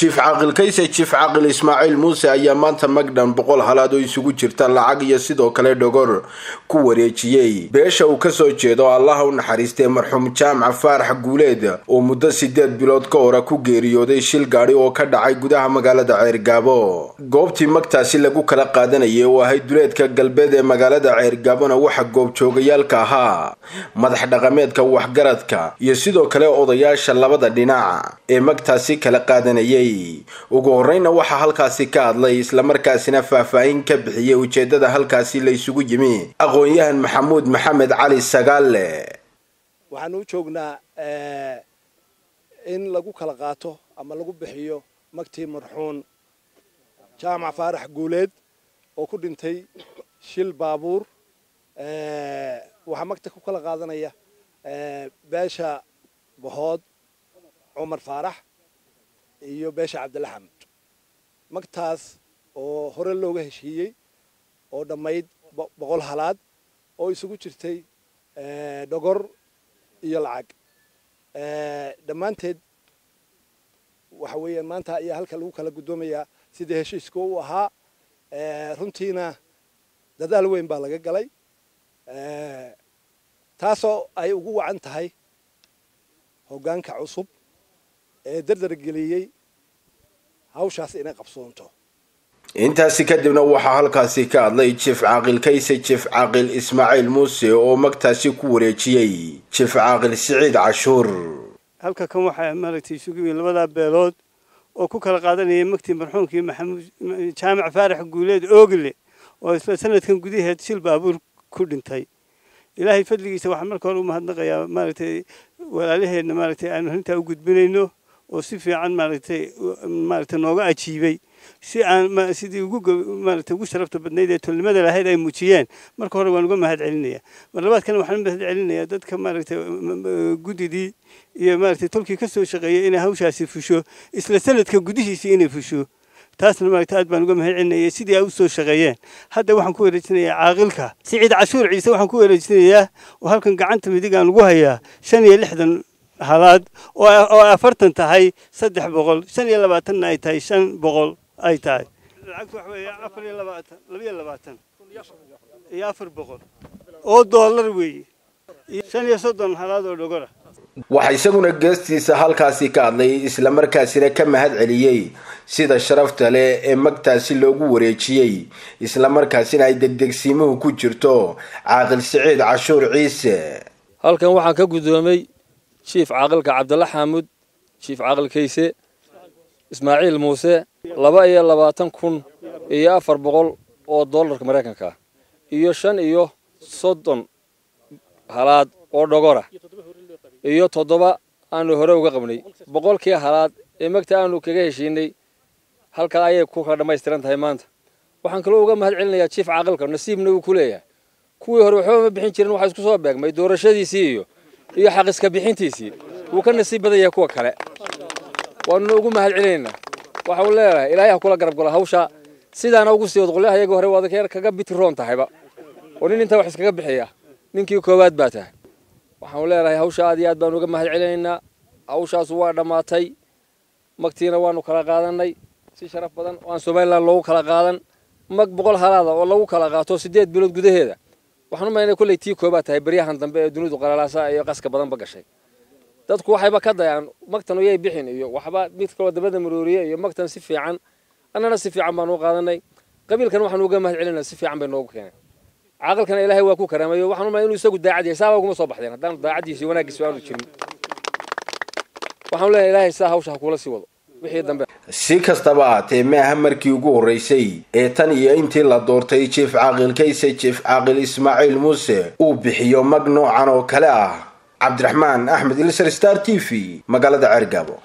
jiif caaqil kayse jiif caaqil ismaaciil muuse ayaa maanta magdhan boqol halaad oo isugu jirta lacag iyo sidoo kale dhogor ku wareejiyey. Beesha uu ka soo jeedo allaha u naxariistay marxuum jaamac faarax guuleed oo muddo sideed bilood ka hora ku geeriyooday shil gaadhi oo ka dhacay gudaha magaalada ceergaabo. Goobtii magtaasi lagu kala qaadanayay oo ahayd duleedka galbeed ee magaalada ceergaabona waxa goobjoogayaalka ahaa madax dhaqameedka waxgaradka iyo sidoo kale odayaasha labada dhinac ee magtaasi kala qaadanayay ugu horeyna waxaa halkaasi ka hadlay islamarkaasina faahfaahin ka bixiyey ujeedada halkaasi la isugu yimi aqoon-yahan maxamuud maxamed cali sagaalle waxaan u joognaa in lagu kala qaato ama lagu bixiyo magtii marxuun jaamac faarax guuleed oo ku dhintay shil baabuur. Waxaa magta ku kala qaadanaya beesha bahood cumar faarax iyo beesha cabdilla xamud magtaas oo hore looga heshiiyey oo dhammayd boqol halaad oo isugu jirtay dhogor iyo lacag. Dhammaanteed waxa weeyaan maanta ayaa halka lagu kala guddoomayaa sidii heshiiska u ahaa. Runtiina dadaal weyn baa laga galay. Taasoo ay ugu wacan tahay hoggaanka cusub ee dardargeliyey hawshaas inay qabsoonto. Intaasi kadibna waxaa halkaasi ka hadlay jief caaqil kayse jief caaqil ismaaciil muuse oo magtaasi ku wareejiyey jief caaqil siciid cashuur. Halka kan waxaa maaragtay isugu yimid labadaa beelood oo ku kala qaadanayay magtii marxuumkii maxamuud jaamac faarax guuleed oogle oo isla sanadkan gudaheed shil baabuur ku dhintay. Ilaahay fadligiisa waxaan marka hore u mahadnaqayaa maaragtay walaalaheenna maaragtay aanu arrintaa u gudbinayno oo si fiican maaragtay maaragtay nooga ajiibay. Si aan sidii ugu maaragtay ugu sharafta badnayd ee tolnimada lahayd ay muujiyeen. Marka hore waan uga mahad celinayaa mar labaadkana waxaan mahad celinayaa dadka maaragtay guddidii iyo maaragtay tolkii ka soo shaqeeyay inay hawshaasi fusho isla sanadka gudihiisii inay fusho. Taasna maaragtay aad baan uga mahad celinaya sidii ay u soo shaqeeyeen. Hadda waxaan ku wareejinayaa caaqilka. Siciid cashuur ciise waxaan ku wareejinayaa oo halkan gacanta midig ugu hayaa shan iyo lixdan halaad oo afartan tahay saddex boqol shan iyo labaatanna ay tahay shan boqol ay tahay. Lacagtu waxa weeye afar iyo labaatan labiyo labaatan. Iyo afar boqol. Oo doolar weeye. Shan iyo soddon halaad oo dhogora. Waxaa isaguna geestiisa halkaasi ka hadlay islamarkaasina ka mahad celiyey sida sharafta leh ee magtaasi loogu wareejiyey. Islamarkaasina ay degdegsiimuhu ku jirto caaqil siciid cashuur ciise. Halkan waxaan ka guddoomay jiif caaqilka cabdalla xaamud jiif caaqil kayse ismaaciil muuse laba iyo labaatan kun iyo afar boqol oo dollarka maraykanka iyo shan iyo soddon halaad oo dhogora iyo toddoba aanu hore uga qabnay. Boqolkii halaad ee magta aanu kaga heshiinay halkaa ayay ku kala dhammaystiran tahay maanta. Waxaan kaloo uga mahad celinayaa jiif caaqilka nasiibna uu ku leeyahay. Kuwii hore waxba ma bixin jirin waxaa isku soo beegmay doorashadiisii iyo iyo xaqiska bixintiisii wuu ka nasiib badan yahay kuwa kale waanuna ugu mahad celinaynaa waxa uu leeyahay ilaahay ha kula garab galo hawsha sidaana ugu sii wad qolyaha iyaga hore waad kaga bitiroon tahayba oo nin intaa wax iskaga bixiya ninkii koowaad baa tahay waxaanu leenahay hawsha aad iyo aad baanu uga mahad celinaynaa hawshaasu waa dhammaatay magtiina waanu kala qaadanay si sharaf badan oo aan somalilan loogu kala qaadan mag boqol halaada oo lagu kala qaato siddeed bilood gudaheeda waxaan u malaynaya kolley tii koobaad tahay baryahan dambe ee dunidu qalalaasa iyo qaska badanba gashay dadku waxayba ka dayaan magtan uyay bixin iyo waxba mid kaloo dabada marooriye iyo magtan si fiican annana si fiican baanu u qaadanay qabiilkan waxaanu uga mahad celinaa si fiican bay noogu keeneen caaqilkana ilaahay waa ku karaamayo waxaan u malay inuu isagu daacad yahay saaba uguma soo baxdeen haddaan daacaddiisi wanaaggiisi aanu jirin waxaan leeyahay ilaahay saa hawsha ha kuula sii wado si kastaba ahaatee maaha markii ugu horreysay ee tan iyo intii la doortay jief caaqil kayse jief caaqil ismaaciil muuse uu bixiyo mag noocan oo kale ah. Cabdiraxmaan axmed ilsar star t v magaalada ceergaabo